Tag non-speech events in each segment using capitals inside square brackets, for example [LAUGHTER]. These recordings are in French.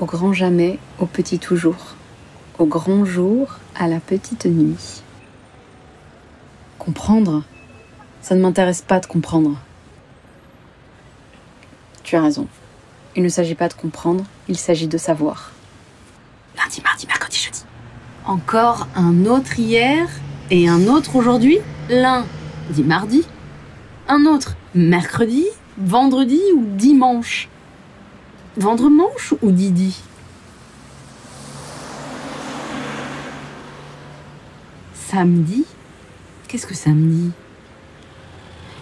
Au grand jamais, au petit toujours. Au grand jour, à la petite nuit. Comprendre Ça ne m'intéresse pas de comprendre. Tu as raison. Il ne s'agit pas de comprendre, il s'agit de savoir. Lundi, mardi, mercredi, jeudi. Encore un autre hier et un autre aujourd'hui L'un dit mardi, un autre mercredi, vendredi ou dimanche Vendre manche ou Didi? Samedi? Qu'est-ce que samedi?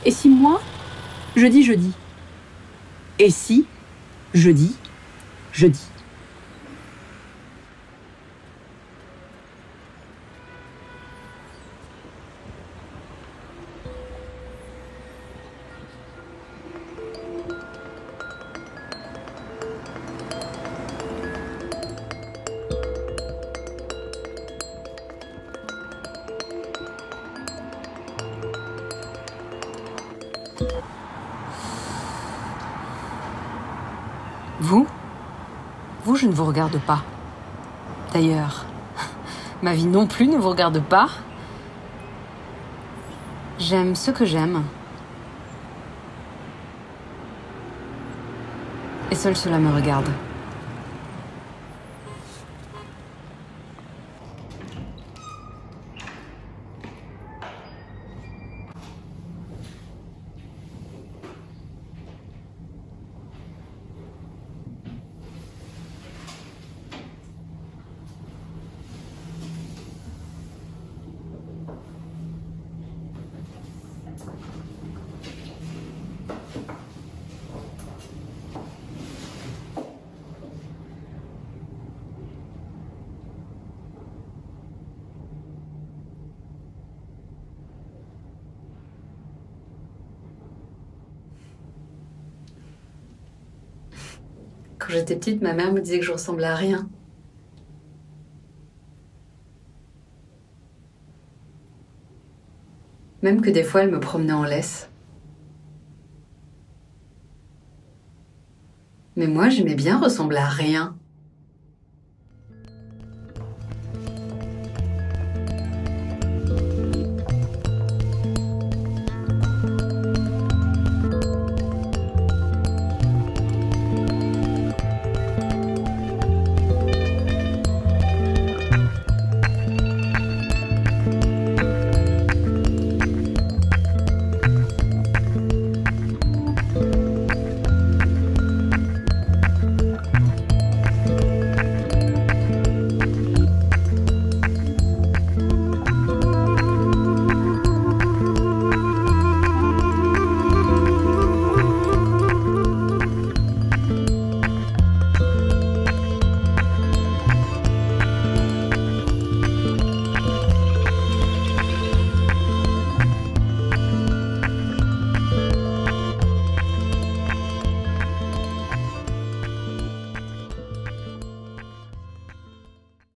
Et si moi, je dis jeudi? Et si, jeudi, jeudi? Vous? Vous, je ne vous regarde pas. D'ailleurs, [LAUGHS] ma vie non plus ne vous regarde pas. J'aime ce que j'aime. Et seul cela me regarde. Quand j'étais petite, ma mère me disait que je ressemblais à rien. Même que des fois, elle me promenait en laisse. Mais moi, j'aimais bien ressembler à rien.